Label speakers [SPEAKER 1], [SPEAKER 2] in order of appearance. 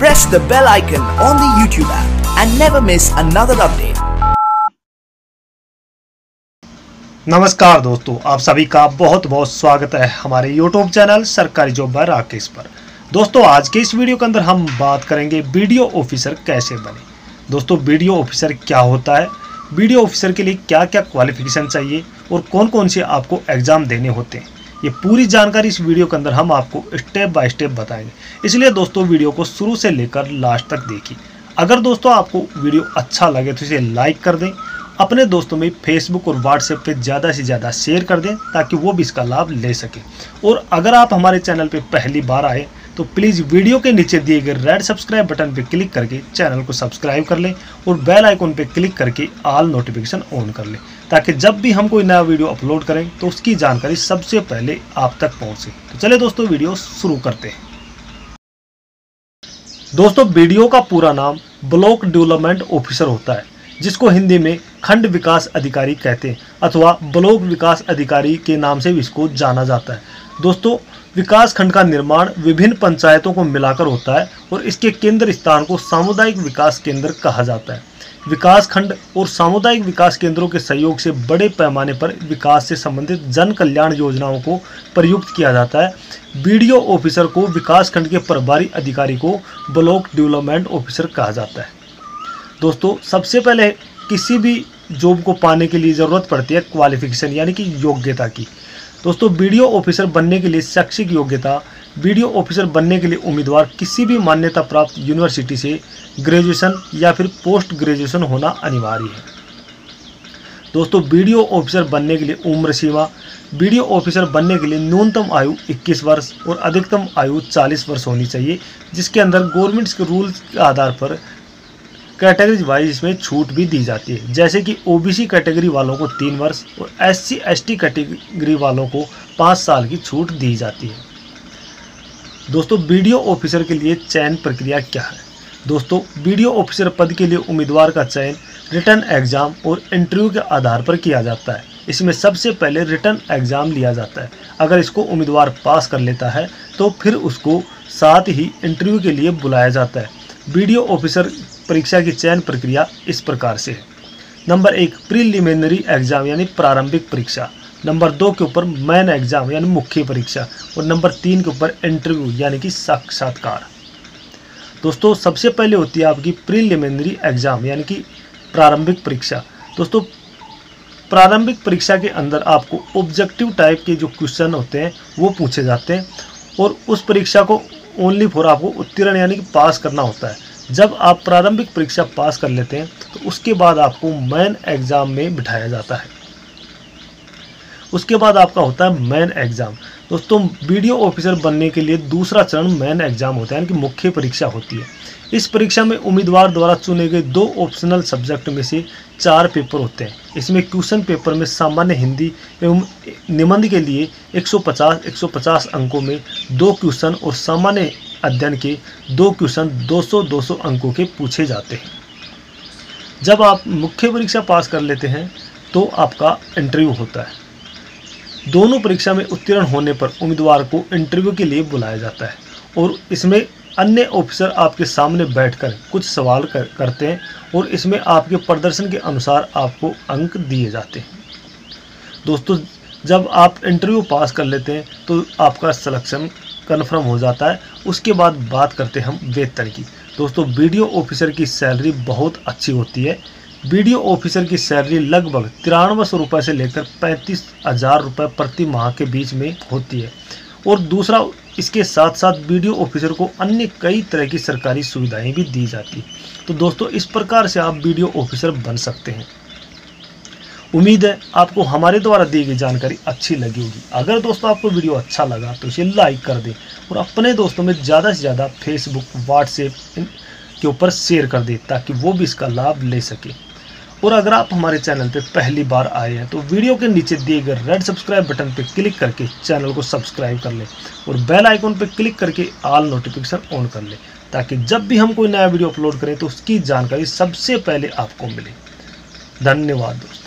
[SPEAKER 1] press the bell icon on the YouTube app and never miss another update.
[SPEAKER 2] नमस्कार दोस्तों, आप सभी का बहुत बहुत स्वागत है हमारे YouTube चैनल सरकारी जॉब बाय राकेश पर। दोस्तों, आज के इस वीडियो के अंदर हम बात करेंगे वीडियो ऑफिसर कैसे बने। दोस्तों, वीडियो ऑफिसर क्या होता है? वीडियो ऑफिसर के लिए क्या क्या क्वालिफिकेशन चाहिए? और कौन कौन से आपको एग्ज़ाम देने होते हैं? ये पूरी जानकारी इस वीडियो के अंदर हम आपको स्टेप बाय स्टेप बताएँगे। इसलिए दोस्तों, वीडियो को शुरू से लेकर लास्ट तक देखिए। अगर दोस्तों आपको वीडियो अच्छा लगे तो इसे लाइक कर दें, अपने दोस्तों में फेसबुक और व्हाट्सएप पे ज़्यादा से ज़्यादा शेयर कर दें, ताकि वो भी इसका लाभ ले सकें। और अगर आप हमारे चैनल पे पहली बार आए तो प्लीज़ वीडियो के नीचे दिए गए रेड सब्सक्राइब बटन पर क्लिक करके चैनल को सब्सक्राइब कर लें और बेल आइकन पर क्लिक करके ऑल नोटिफिकेशन ऑन कर लें, ताकि जब भी हम कोई नया वीडियो अपलोड करें तो उसकी जानकारी सबसे पहले आप तक पहुँचे। तो चलिए दोस्तों वीडियो शुरू करते हैं। दोस्तों वीडियो का पूरा नाम ब्लॉक डेवलपमेंट ऑफिसर होता है, जिसको हिंदी में खंड विकास अधिकारी कहते हैं, अथवा ब्लॉक विकास अधिकारी के नाम से भी इसको जाना जाता है। दोस्तों विकास खंड का निर्माण विभिन्न पंचायतों को मिलाकर होता है और इसके केंद्र स्थान को सामुदायिक विकास केंद्र कहा जाता है। विकास खंड और सामुदायिक विकास केंद्रों के सहयोग से बड़े पैमाने पर विकास से संबंधित जन कल्याण योजनाओं को प्रयुक्त किया जाता है। बीडीओ ऑफिसर को विकास खंड के प्रभारी अधिकारी को ब्लॉक डेवलपमेंट ऑफिसर कहा जाता है। दोस्तों, सबसे पहले किसी भी जॉब को पाने के लिए ज़रूरत पड़ती है क्वालिफिकेशन, यानी कि योग्यता की। दोस्तों, वीडियो ऑफिसर बनने के लिए शैक्षिक योग्यता, वीडियो ऑफिसर बनने के लिए उम्मीदवार किसी भी मान्यता प्राप्त यूनिवर्सिटी से ग्रेजुएशन या फिर पोस्ट ग्रेजुएशन होना अनिवार्य है। दोस्तों, वीडियो ऑफिसर बनने के लिए उम्र सीमा, वीडियो ऑफिसर बनने के लिए न्यूनतम आयु 21 वर्ष और अधिकतम आयु 40 वर्ष होनी चाहिए, जिसके अंदर गवर्नमेंट के रूल्स के आधार पर कैटेगरीज वाइज इसमें छूट भी दी जाती है। जैसे कि ओबीसी कैटेगरी वालों को तीन वर्ष और एस सी कैटेगरी वालों को पाँच साल की छूट दी जाती है। दोस्तों वीडियो ऑफिसर के लिए चयन प्रक्रिया क्या है? दोस्तों वीडियो ऑफिसर पद के लिए उम्मीदवार का चयन रिटर्न एग्ज़ाम और इंटरव्यू के आधार पर किया जाता है। इसमें सबसे पहले रिटर्न एग्ज़ाम लिया जाता है। अगर इसको उम्मीदवार पास कर लेता है तो फिर उसको साथ ही इंटरव्यू के लिए बुलाया जाता है। वीडियो ऑफिसर परीक्षा की चयन प्रक्रिया इस प्रकार से है। नंबर एक, प्रीलिमिनरी एग्ज़ाम यानी प्रारंभिक परीक्षा। नंबर दो के ऊपर मैन एग्ज़ाम यानी मुख्य परीक्षा। और नंबर तीन के ऊपर इंटरव्यू यानी कि साक्षात्कार। दोस्तों, सबसे पहले होती है आपकी प्रीलिमिनरी एग्ज़ाम यानी कि प्रारंभिक परीक्षा। दोस्तों, प्रारंभिक परीक्षा के अंदर आपको ऑब्जेक्टिव टाइप के जो क्वेश्चन होते हैं, वो पूछे जाते हैं। और उस परीक्षा को ओनली फॉर आपको उत्तीर्ण यानी कि पास करना होता है। जब आप प्रारंभिक परीक्षा पास कर लेते हैं तो उसके बाद आपको मैन एग्ज़ाम में बिठाया जाता है। उसके बाद आपका होता है मैन एग्ज़ाम। दोस्तों, वीडियो ऑफिसर बनने के लिए दूसरा चरण मैन एग्ज़ाम होता है, यानी कि मुख्य परीक्षा होती है। इस परीक्षा में उम्मीदवार द्वारा चुने गए दो ऑप्शनल सब्जेक्ट में से चार पेपर होते हैं। इसमें क्वेश्चन पेपर में सामान्य हिंदी एवं निबंध के लिए 150 150 अंकों में दो क्वेश्चन और सामान्य अध्ययन के दो क्वेश्चन 200 200 अंकों के पूछे जाते हैं। जब आप मुख्य परीक्षा पास कर लेते हैं तो आपका इंटरव्यू होता है। दोनों परीक्षा में उत्तीर्ण होने पर उम्मीदवार को इंटरव्यू के लिए बुलाया जाता है और इसमें अन्य ऑफिसर आपके सामने बैठकर कुछ सवाल कर, करते हैं और इसमें आपके प्रदर्शन के अनुसार आपको अंक दिए जाते हैं। दोस्तों जब आप इंटरव्यू पास कर लेते हैं तो आपका सिलेक्शन कन्फर्म हो जाता है। उसके बाद बात करते हैं हम वेतन की। दोस्तों वीडियो ऑफिसर की सैलरी बहुत अच्छी होती है। वीडियो ऑफिसर की सैलरी लगभग तिरानवे सौ रुपये से लेकर पैंतीस हज़ार रुपये प्रति माह के बीच में होती है। और दूसरा, इसके साथ साथ वीडियो ऑफिसर को अन्य कई तरह की सरकारी सुविधाएँ भी दी जाती है। तो दोस्तों, इस प्रकार से आप वीडियो ऑफिसर बन सकते हैं। उम्मीद है आपको हमारे द्वारा दी गई जानकारी अच्छी लगी होगी। अगर दोस्तों आपको वीडियो अच्छा लगा तो इसे लाइक कर दें और अपने दोस्तों में ज़्यादा से ज़्यादा फेसबुक व्हाट्सएप के ऊपर शेयर कर दें, ताकि वो भी इसका लाभ ले सके। और अगर आप हमारे चैनल पर पहली बार आए हैं तो वीडियो के नीचे दिए गए रेड सब्सक्राइब बटन पर क्लिक करके चैनल को सब्सक्राइब कर लें और बेल आइकॉन पर क्लिक करके ऑल नोटिफिकेशन ऑन कर लें, ताकि जब भी हम कोई नया वीडियो अपलोड करें तो उसकी जानकारी सबसे पहले आपको मिले। धन्यवाद दोस्तों।